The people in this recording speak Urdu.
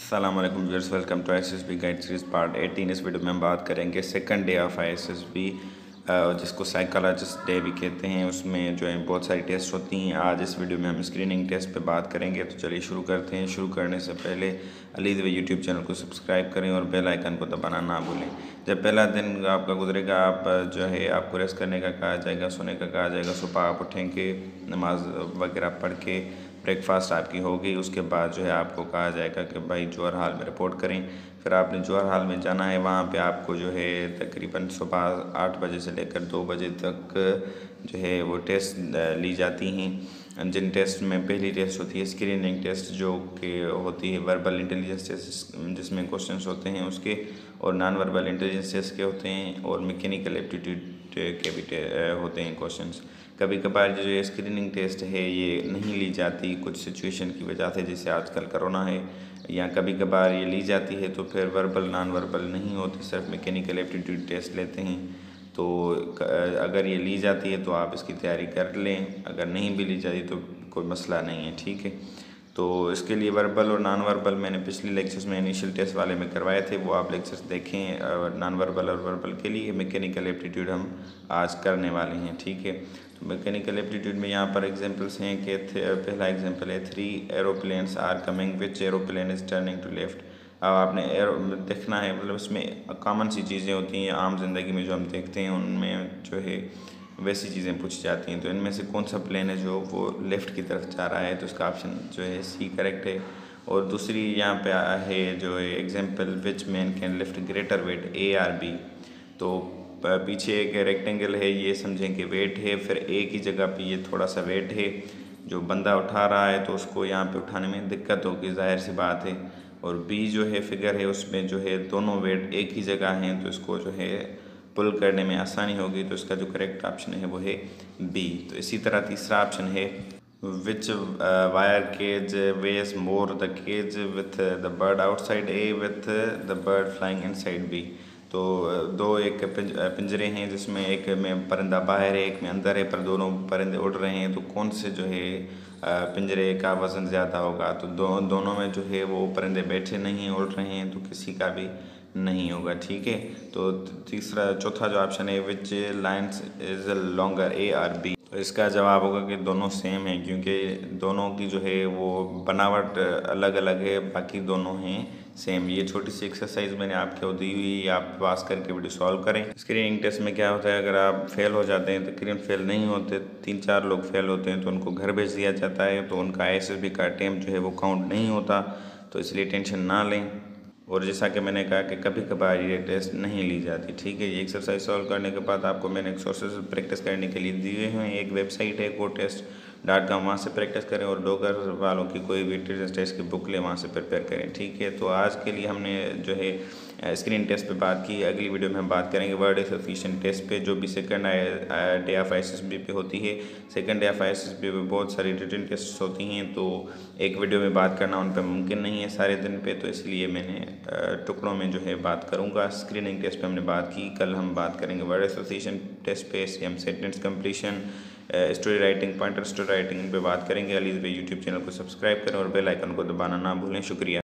السلام علیکم viewers welcome to S S B guide series part eighteen us video میں ہم بات کریں گے second day of I S S B جس کو سائیکالوجسٹ ڈے بھی کہتے ہیں۔ اس میں جو ہے بہت ساری ٹیسٹ ہوتی ہیں۔ آج اس ویڈیو میں ہم اسکریننگ ٹیسٹ پہ بات کریں گے۔ تو چلیے شروع کرتے ہیں۔ شروع کرنے سے پہلے علی دوی یوٹیوب چینل کو سبسکرائب کریں اور بیل آئیکن کو دبانا نہ بھولیں۔ جب پہلا دن آپ کا گزرے گا، آپ جو ہے آپ کو ریسٹ کرنے کا کہا جائے گا، سونے کا کہا جائے گا، صبح آپ اٹھیں گے، نماز وغیرہ پڑھ کے بریک فاسٹ آپ کی ہوگی، اس کے بعد جو ہے آپ کو کہا جائے گا کہ بھائی جوہر حال میں رپورٹ کریں۔ پھر آپ نے جوہر حال میں جانا ہے، وہاں پہ آپ کو جو ہے تقریباً صبح آٹھ بجے سے لے کر دو بجے تک جو ہے وہ ٹیسٹ لی جاتی ہیں۔ جن ٹیسٹ میں پہلی ٹیسٹ ہوتی ہے اسکریننگ ٹیسٹ، جو کہ ہوتی ہے وربل انٹیلیجنس ٹیسٹ، جس میں کوشچنس ہوتے ہیں اس کے، اور نان وربل انٹیلیجنس ٹیسٹ کے ہوتے ہیں، اور میکینیکل ایپٹیٹیوڈ کے بھی ہوتے ہیں کوشچنس کبھی کبھار جو اسکریننگ ٹیسٹ ہے، یہ نہیں لی جاتی کچھ سچویشن کی وجہ سے، جیسے آج کل کرونا ہے یا کبھی کبھار یہ لی جاتی ہے تو پھر وربل نان وربل نہیں ہوتی، صرف میکینیکل ایپٹیٹیوڈ ٹیسٹ لیتے ہیں۔ تو اگر یہ لی جاتی ہے تو آپ اس کی تیاری کر لیں، اگر نہیں بھی لی جاتی تو کوئی مسئلہ نہیں ہے، ٹھیک ہے۔ تو اس کے لیے وربل اور نان وربل میں نے پچھلی لیکچرز میں انیشل ٹیسٹ والے میں کروائے تھے، وہ آپ لیکچرز دیکھیں نان وربل اور وربل کے لیے میکینیکل ایپٹیٹیوڈ ہم آج کرنے والے ہیں، ٹھیک ہے؟ تو میکینیکل ایپٹیٹیوڈ میں یہاں پر ایگزامپلس ہیں کہ پہلا ایگزامپل ہے three aeroplanes are coming which aeroplane is turning to left اب آپ نے ایرو دیکھنا ہے مطلب اس میں کامن سی چیزیں ہوتی ہیں، عام زندگی میں جو ہم دیکھتے ہیں، ان میں جو ہے ویسی چیزیں پوچھی جاتی ہیں۔ تو ان میں سے کون سا پلین ہے جو وہ لیفٹ کی طرف جا رہا ہے؟ تو اس کا آپشن جو ہے سی کریکٹ ہے۔ اور دوسری یہاں پہ ہے جو ہے example which man can lift greater weight A R B تو پیچھے ایک ریکٹینگل ہے، یہ سمجھیں کہ ویٹ ہے۔ پھر ایک ہی جگہ پہ یہ تھوڑا سا ویٹ ہے۔ جو بندہ اٹھا رہا ہے تو اس کو یہاں پہ اٹھانے میں دقت ہوگی، ظاہر سی بات ہے۔ اور بی جو ہے فگر ہے، اس میں جو ہے دونوں ویٹ ایک ہی جگہ ہیں۔ تو اس کو جو ہے پل کرنے میں آسانی ہوگی تو اس کا جو کریکٹ آپشن ہے وہ ہے بی تو اسی طرح تیسرا آپشن ہے which wire cage weighs more the cage with the bird outside A with the bird flying inside B تو uh, دو ایک uh, پنجرے ہیں جس میں ایک میں پرندہ باہر ہے، ایک میں اندر ہے، پر دونوں پرندے اڑ رہے ہیں۔ تو کون سے جو ہے uh, پنجرے کا وزن زیادہ ہوگا؟ تو دونوں میں جو ہے وہ پرندے بیٹھے نہیں اڑ رہے ہیں۔ تو کسی کا بھی نہیں ہوگا، ٹھیک ہے؟ تو تیسرا، چوتھا جو آپشن ہے which lines is longer A R B تو اس کا جواب ہوگا کہ دونوں سیم ہیں، کیونکہ دونوں کی جو ہے وہ بناوٹ الگ الگ ہے، باقی دونوں ہیں سیم یہ چھوٹی سی ایکسرسائز میں نے آپ کو دی ہوئی، آپ پاس کر کے ویڈیو سالو کریں۔ اسکریننگ ٹیسٹ میں کیا ہوتا ہے، اگر آپ فیل ہو جاتے ہیں تقریباً فیل نہیں ہوتے، تین چار لوگ فیل ہوتے ہیں تو ان کو گھر بھیج دیا جاتا ہے۔ تو ان کا ایس ایس بی کا ٹیم جو ہے وہ کاؤنٹ نہیں ہوتا۔ تو اس لیے ٹینشن نہ لیں۔ اور جیسا کہ میں نے کہا کہ کبھی کبھار یہ ٹیسٹ نہیں لی جاتی، ٹھیک ہے، یہ ایکسرسائز سالو کرنے کے بعد آپ کو میں نے ایک سورسز پریکٹس کرنے کے لیے دیے ہیں، ایک ویب سائٹ ہے کو ٹیسٹ ڈاٹ کام وہاں سے پریکٹس کریں اور ڈوگر والوں کی کوئی بھی ٹیسٹ کی بک لیں وہاں سے پریپیئر کریں، ٹھیک ہے؟ تو آج کے لیے ہم نے جو ہے اسکرین ٹیسٹ پہ بات کی۔ اگلی ویڈیو میں ہم بات کریں گے ورڈ ایسوفیشن ٹیسٹ پہ، جو بھی second day of I S B پہ ہوتی ہے۔ Second day of I S B پہ بہت ساری ریٹن ٹیسٹ ہوتی ہیں، تو ایک ویڈیو میں بات کرنا ان پہ ممکن نہیں ہے سارے دن پہ۔ تو اس لیے میں نے ٹکڑوں میں جو ہے بات کروں گا۔ اسکریننگ ٹیسٹ پہ ہم نے بات کی۔ کل ہم بات کریں گے ورڈ ایسوسیشن ٹیسٹ پہ C M sentence completion story writing pointer story writing پہ بات کریں گے۔ علی بھائی یوٹیوب چینل کو سبسکرائب کریں اور بیل آئیکن کو دبانا نہ بھولیں۔ شکریہ۔